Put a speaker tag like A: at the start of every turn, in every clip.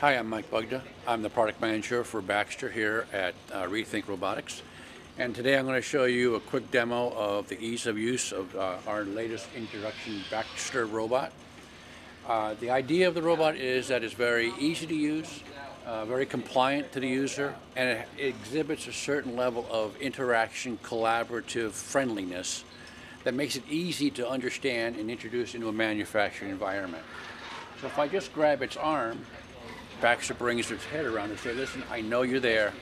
A: Hi, I'm Mike Bugda. I'm the product manager for Baxter here at uh, Rethink Robotics. And today I'm going to show you a quick demo of the ease of use of uh, our latest introduction Baxter robot. Uh, the idea of the robot is that it's very easy to use, uh, very compliant to the user, and it exhibits a certain level of interaction, collaborative friendliness that makes it easy to understand and introduce into a manufacturing environment. So if I just grab its arm Baxter brings its head around and say, listen, I know you're there.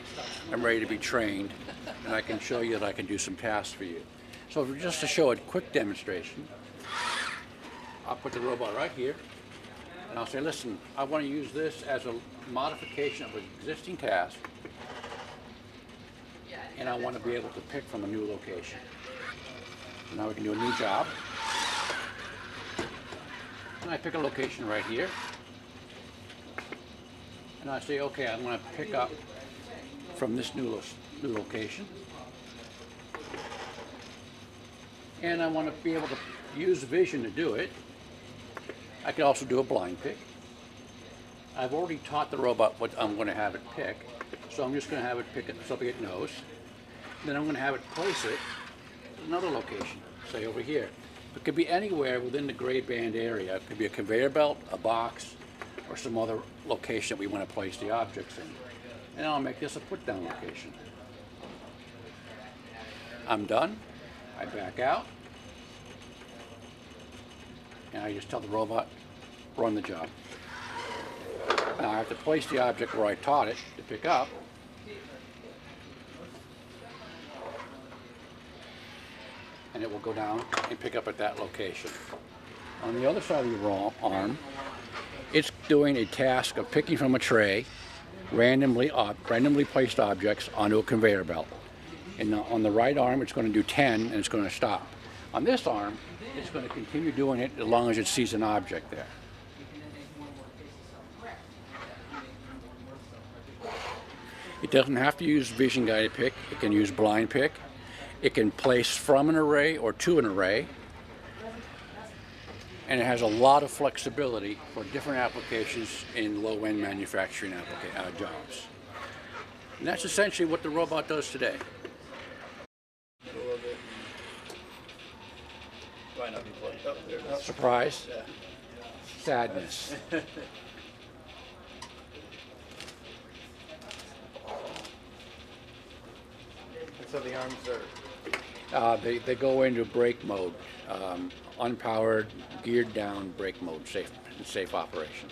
A: I'm ready to be trained, and I can show you that I can do some tasks for you. So just to show a quick demonstration, I'll put the robot right here, and I'll say, listen, I want to use this as a modification of an existing task, and I want to be able to pick from a new location. Now we can do a new job. And I pick a location right here and I say, okay, I'm going to pick up from this new, lo new location. And I want to be able to use vision to do it. I can also do a blind pick. I've already taught the robot what I'm going to have it pick, so I'm just going to have it pick something it knows. Then I'm going to have it place it in another location, say over here. It could be anywhere within the gray band area. It could be a conveyor belt, a box, or some other location that we want to place the objects in. And I'll make this a put down location. I'm done. I back out. And I just tell the robot, run the job. Now I have to place the object where I taught it to pick up. And it will go down and pick up at that location. On the other side of your arm, it's doing a task of picking from a tray randomly, randomly placed objects onto a conveyor belt. And on the right arm, it's going to do 10 and it's going to stop. On this arm, it's going to continue doing it as long as it sees an object there. It doesn't have to use vision guided pick. It can use blind pick. It can place from an array or to an array and it has a lot of flexibility for different applications in low-end manufacturing uh, jobs. And that's essentially what the robot does today. Surprise? Sadness.
B: And so the arms are
A: uh, they, they go into brake mode, um, unpowered, geared down brake mode, safe, safe operation.